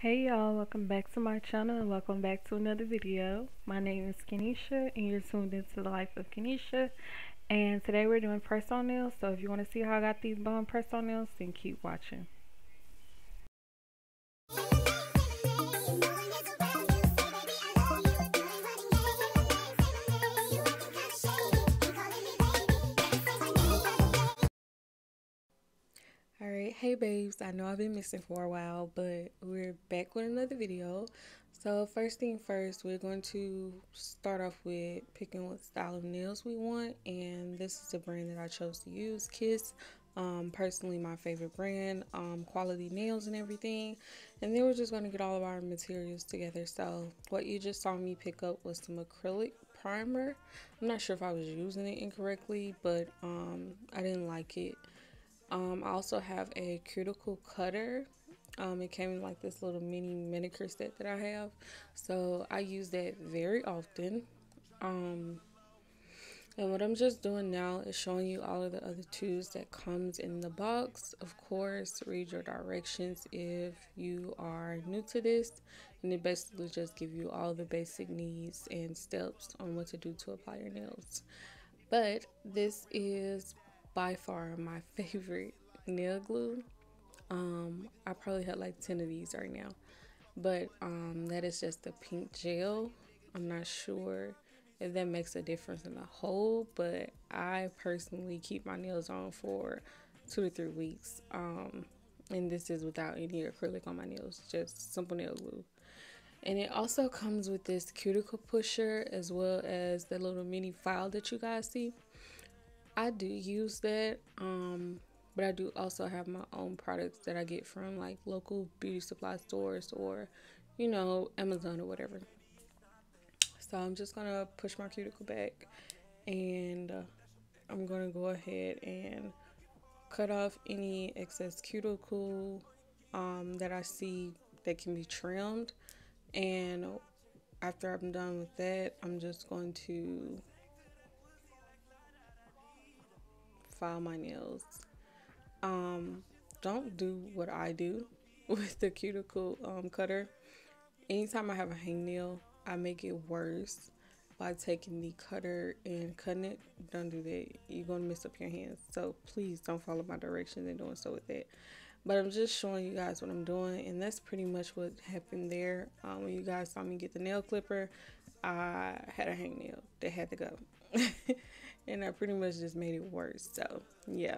Hey y'all, welcome back to my channel and welcome back to another video. My name is Kenesha and you're tuned into the life of Kenesha. And today we're doing press on nails. So if you want to see how I got these bone press on nails, then keep watching. Hey babes, I know I've been missing for a while, but we're back with another video. So first thing first, we're going to start off with picking what style of nails we want, and this is the brand that I chose to use, Kiss. Um, personally, my favorite brand, um, quality nails and everything. And then we're just going to get all of our materials together. So what you just saw me pick up was some acrylic primer. I'm not sure if I was using it incorrectly, but um, I didn't like it. Um, I also have a cuticle cutter. Um, it came in like this little mini manicure set that I have. So I use that very often. Um, and what I'm just doing now is showing you all of the other tools that comes in the box. Of course, read your directions if you are new to this. And it basically just give you all the basic needs and steps on what to do to apply your nails. But this is by far my favorite nail glue. Um, I probably have like 10 of these right now. But um, that is just the pink gel. I'm not sure if that makes a difference in the whole, but I personally keep my nails on for two to three weeks. Um, and this is without any acrylic on my nails, just simple nail glue. And it also comes with this cuticle pusher as well as the little mini file that you guys see. I do use that, um, but I do also have my own products that I get from like local beauty supply stores or, you know, Amazon or whatever. So I'm just gonna push my cuticle back and uh, I'm gonna go ahead and cut off any excess cuticle um, that I see that can be trimmed. And after I'm done with that, I'm just going to file my nails. Um, don't do what I do with the cuticle um, cutter. Anytime I have a hangnail, I make it worse by taking the cutter and cutting it. Don't do that. You're going to mess up your hands. So please don't follow my directions and doing so with that. But I'm just showing you guys what I'm doing. And that's pretty much what happened there. Um, when you guys saw me get the nail clipper, I had a hangnail that had to go. and I pretty much just made it worse. So, yeah.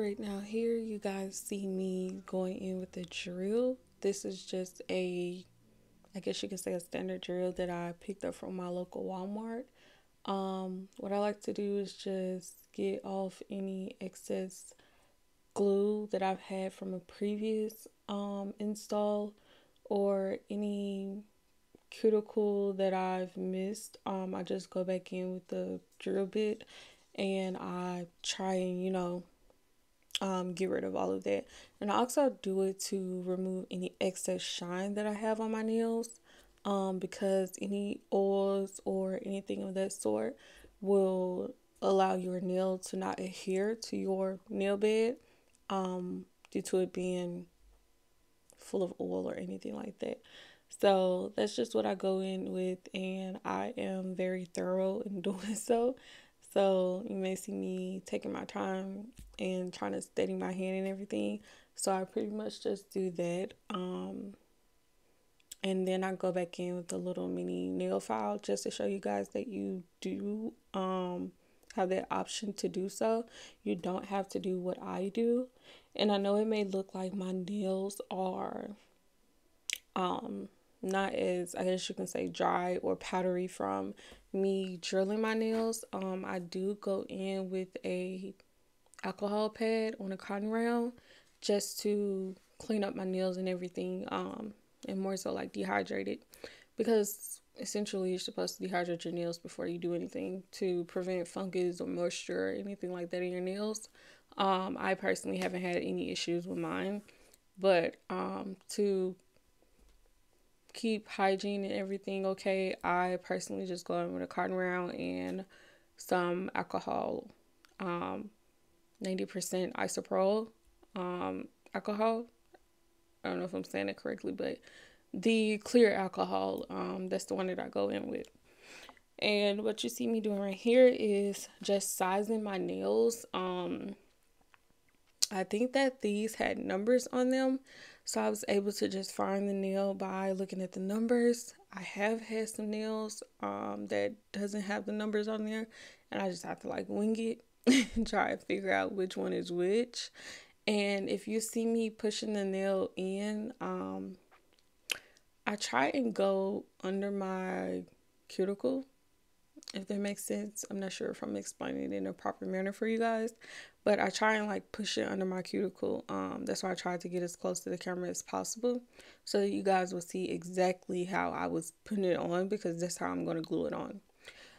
Right, now here you guys see me going in with a drill. This is just a, I guess you could say a standard drill that I picked up from my local Walmart. Um, what I like to do is just get off any excess glue that I've had from a previous um, install or any cuticle that I've missed. Um, I just go back in with the drill bit and I try and, you know, um, get rid of all of that. And I also do it to remove any excess shine that I have on my nails um, because any oils or anything of that sort will allow your nail to not adhere to your nail bed um, due to it being full of oil or anything like that. So that's just what I go in with, and I am very thorough in doing so. So you may see me taking my time and trying to steady my hand and everything. So I pretty much just do that. Um, and then I go back in with a little mini nail file just to show you guys that you do um, have that option to do so. You don't have to do what I do. And I know it may look like my nails are um, not as I guess you can say dry or powdery from me drilling my nails. Um, I do go in with a alcohol pad on a cotton round just to clean up my nails and everything. Um, and more so like dehydrate it because essentially you're supposed to dehydrate your nails before you do anything to prevent fungus or moisture or anything like that in your nails. Um, I personally haven't had any issues with mine, but um, to keep hygiene and everything okay, I personally just go in with a cotton round and some alcohol, um, 90% isopropyl um, alcohol. I don't know if I'm saying it correctly, but the clear alcohol, um, that's the one that I go in with. And what you see me doing right here is just sizing my nails. Um, I think that these had numbers on them. So I was able to just find the nail by looking at the numbers. I have had some nails um, that doesn't have the numbers on there. And I just have to like wing it and try and figure out which one is which. And if you see me pushing the nail in, um, I try and go under my cuticle, if that makes sense. I'm not sure if I'm explaining it in a proper manner for you guys, but I try and like push it under my cuticle. Um, that's why I try to get as close to the camera as possible so that you guys will see exactly how I was putting it on because that's how I'm going to glue it on.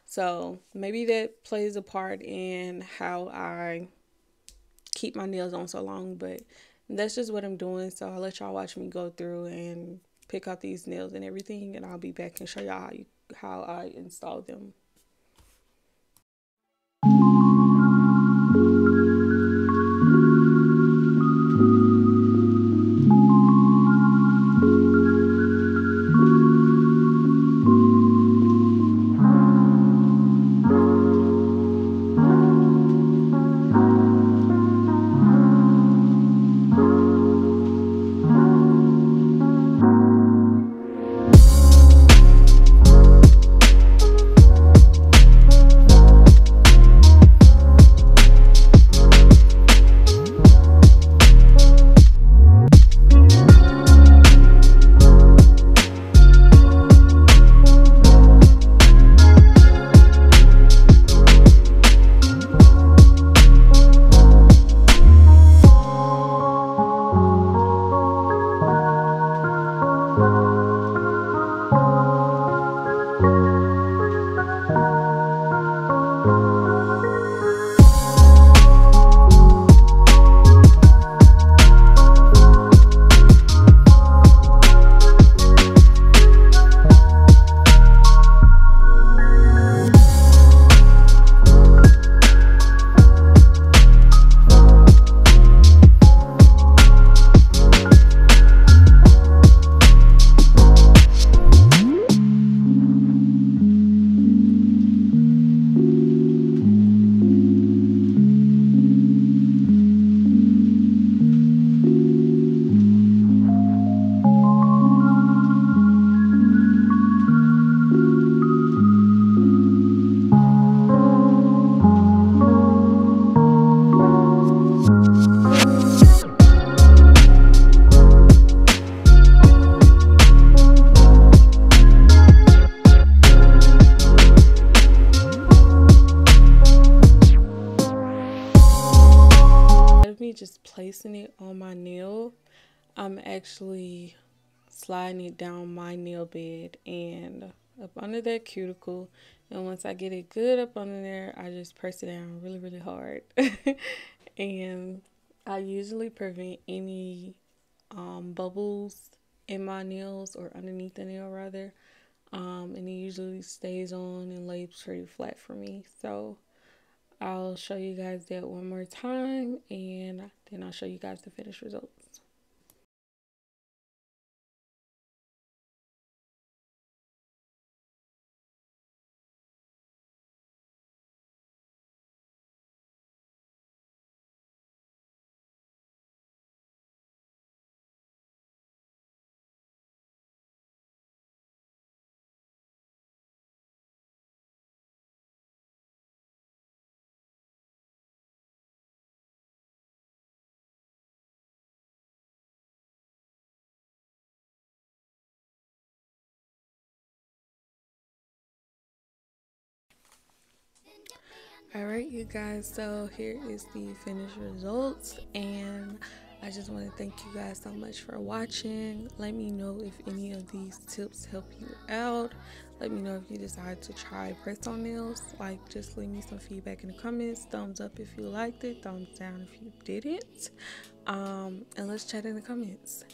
So maybe that plays a part in how I keep my nails on so long, but that's just what I'm doing. So I'll let y'all watch me go through and pick out these nails and everything, and I'll be back and show y'all how, how I install them. Placing it on my nail, I'm actually sliding it down my nail bed and up under that cuticle. And once I get it good up under there, I just press it down really, really hard. and I usually prevent any um, bubbles in my nails or underneath the nail rather. Um, and it usually stays on and lays pretty flat for me. So I'll show you guys that one more time and then I'll show you guys the finished result. Alright, you guys, so here is the finished results, and I just want to thank you guys so much for watching. Let me know if any of these tips help you out. Let me know if you decide to try press on nails. Like, just leave me some feedback in the comments. Thumbs up if you liked it, thumbs down if you didn't. Um, and let's chat in the comments.